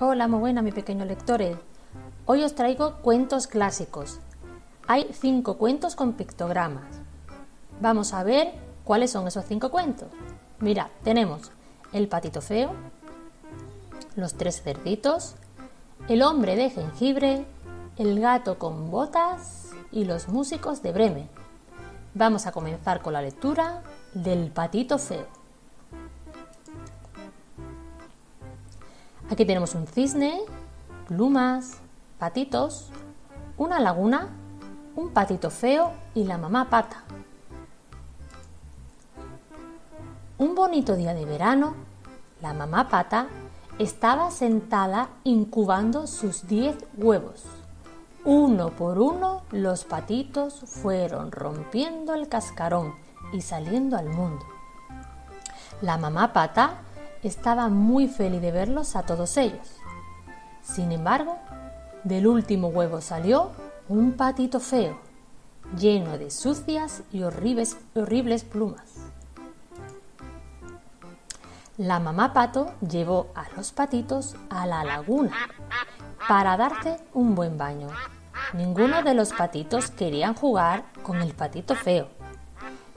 Hola, muy buena, mi pequeño lectores. Hoy os traigo cuentos clásicos. Hay cinco cuentos con pictogramas. Vamos a ver cuáles son esos cinco cuentos. Mira, tenemos El patito feo, Los tres cerditos, El hombre de jengibre, El gato con botas y Los músicos de Bremen. Vamos a comenzar con la lectura del patito feo. Aquí tenemos un cisne, plumas, patitos, una laguna, un patito feo y la mamá pata. Un bonito día de verano, la mamá pata estaba sentada incubando sus diez huevos. Uno por uno los patitos fueron rompiendo el cascarón y saliendo al mundo. La mamá pata estaba muy feliz de verlos a todos ellos. Sin embargo, del último huevo salió un patito feo, lleno de sucias y horribles, horribles plumas. La mamá pato llevó a los patitos a la laguna para darse un buen baño. Ninguno de los patitos querían jugar con el patito feo.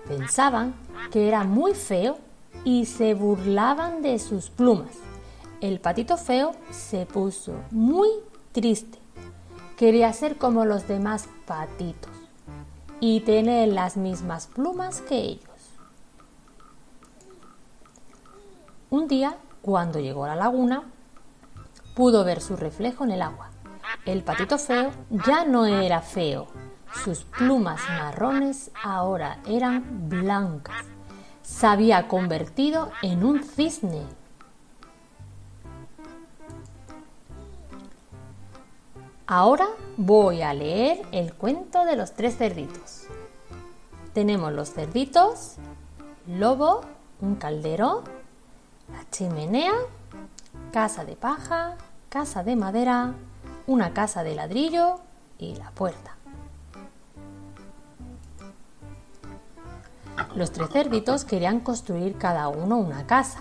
Pensaban que era muy feo y se burlaban de sus plumas. El patito feo se puso muy triste. Quería ser como los demás patitos y tener las mismas plumas que ellos. Un día, cuando llegó a la laguna, pudo ver su reflejo en el agua. El patito feo ya no era feo. Sus plumas marrones ahora eran blancas se había convertido en un cisne. Ahora voy a leer el cuento de los tres cerditos. Tenemos los cerditos, lobo, un caldero, la chimenea, casa de paja, casa de madera, una casa de ladrillo y la puerta. Los tres cerditos querían construir cada uno una casa.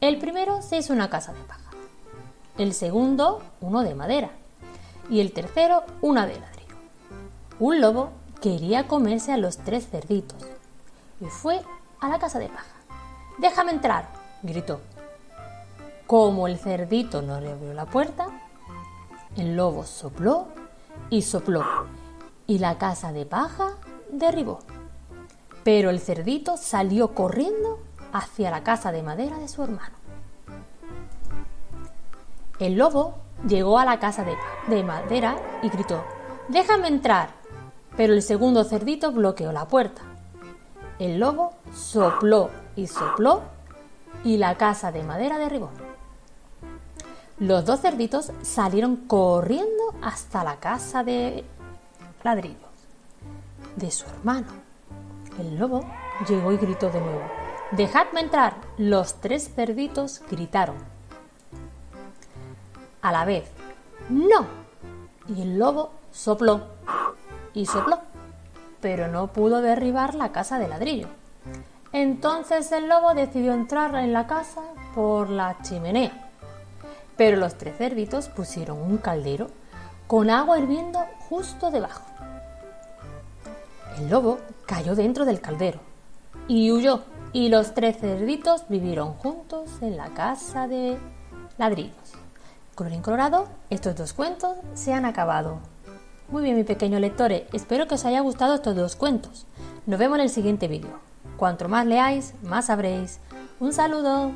El primero se hizo una casa de paja, el segundo uno de madera y el tercero una de ladrillo. Un lobo quería comerse a los tres cerditos y fue a la casa de paja. Déjame entrar, gritó. Como el cerdito no le abrió la puerta, el lobo sopló y sopló y la casa de paja derribó. Pero el cerdito salió corriendo hacia la casa de madera de su hermano. El lobo llegó a la casa de, madera y gritó, Déjame entrar. Pero el segundo cerdito bloqueó la puerta. El lobo sopló y sopló y la casa de madera derribó. Los dos cerditos salieron corriendo hasta la casa de ladrillos de su hermano. El lobo llegó y gritó de nuevo. Dejadme entrar. Los tres cerditos gritaron. A la vez. No. Y el lobo sopló y sopló, pero no pudo derribar la casa de ladrillo. Entonces el lobo decidió entrar en la casa por la chimenea. Pero los tres cerditos pusieron un caldero con agua hirviendo justo debajo. El lobo cayó dentro del caldero y huyó, y los tres cerditos vivieron juntos en la casa de ladrillos. Colorín colorado, estos dos cuentos se han acabado. Muy bien, mi pequeño lectores, espero que os haya gustado estos dos cuentos. Nos vemos en el siguiente vídeo. Cuanto más leáis, más sabréis. Un saludo.